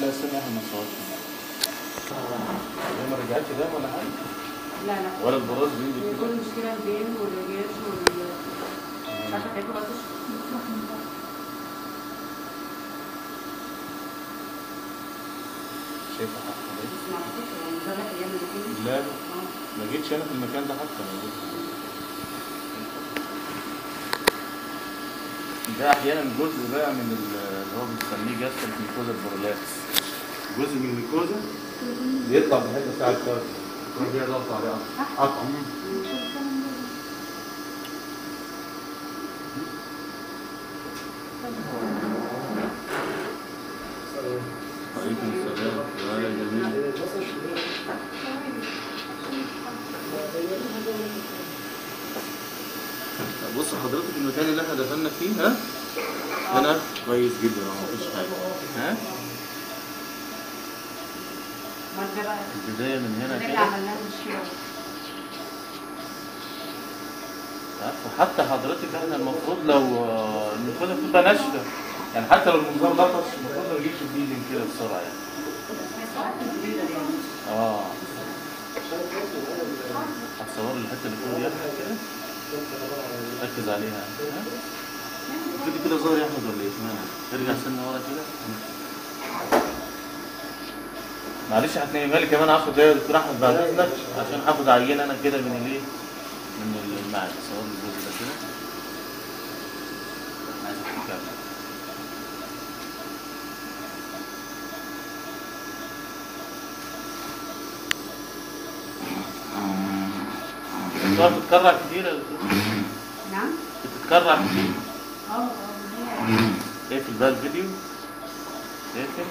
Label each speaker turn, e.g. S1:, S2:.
S1: لا إحنا ما نصورش هي ما رجعتش دم ولا حاجة؟
S2: لا لا.
S1: ولا البراز
S2: هي
S1: كده
S2: كل المشكلة البين والرجاش وال مش ولا تشرب
S1: شايفة حضرتك
S2: بس ما هو من ثلاث أيام اللي فاتت
S1: لا لا. ما جيتش أنا في المكان ده حتى. ما جيتش. ده أحيانا جزء بقى من ال- اللي هو بنسميه جاستريك ميكوزا برولابس جزء من الميكوزا؟ بيطلع في الحته بتاع الكارد الكارد دي ضغط عليه قطع عليكم السلام يا جميل بص حضرتك المكان اللي إحنا دخلنا فيه ها؟ هنا؟ كويس جدا اهو مفيش حاجة. ها؟ البداية من هنا كده. عارفة حتى حضرتك إحنا المفروض لو ال mucosa بتبقى ناشفة. يعني حتى لو المنظار لطش المفروض ما يجيبش bleeding كده بسرعة يعني. آه. هتصور الحتة اللي فوق دي؟ كده ركز عليها ها؟ كده كده ظاهر يا احمد ولا إيه؟ ارجع سنة ورا كده معلش هتنيمها لي كمان 10 دقايق يا دكتور احمد بعد إذنك عشان هاخد عينة أنا كده من الإيه؟ من المعدة صور لي الجزء ده كده عايز افتكر بتقعد تتكرع كتير يا دكتور بتتكرع كتير
S2: آه آه هي
S1: اقفل بقى الفيديو اقفل